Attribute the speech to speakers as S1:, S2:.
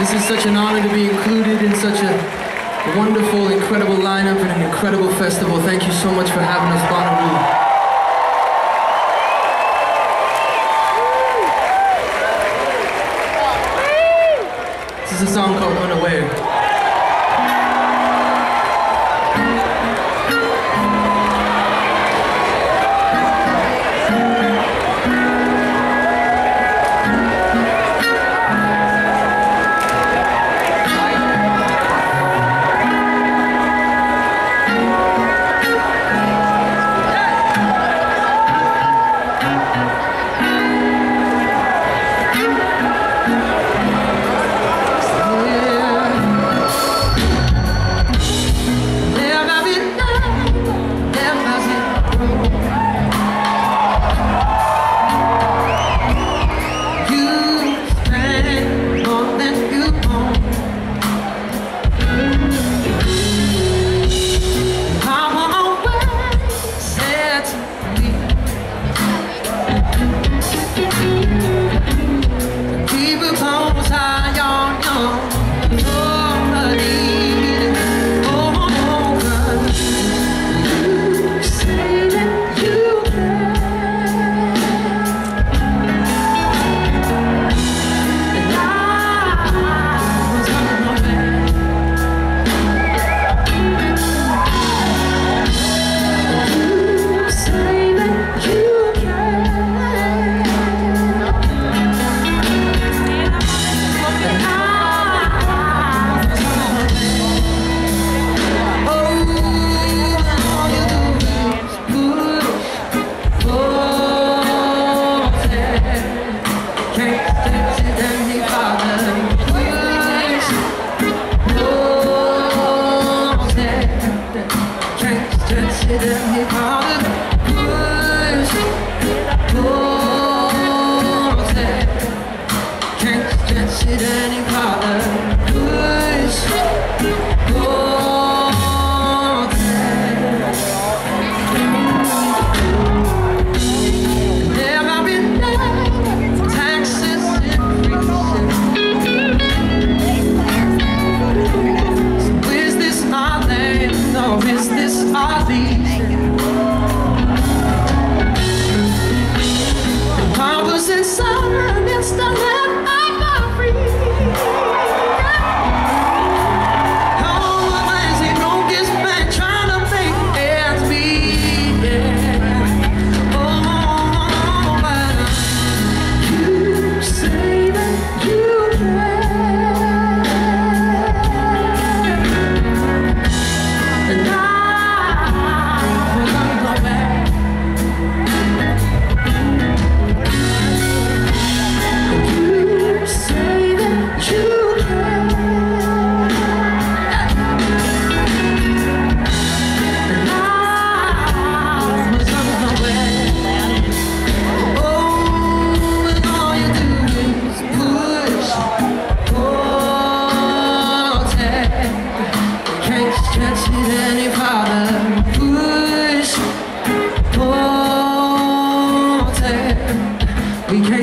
S1: This is such an honor to be included in such a wonderful, incredible lineup and an incredible festival. Thank you so much for having us, Bonnaroo. This is a song called Unaware. Any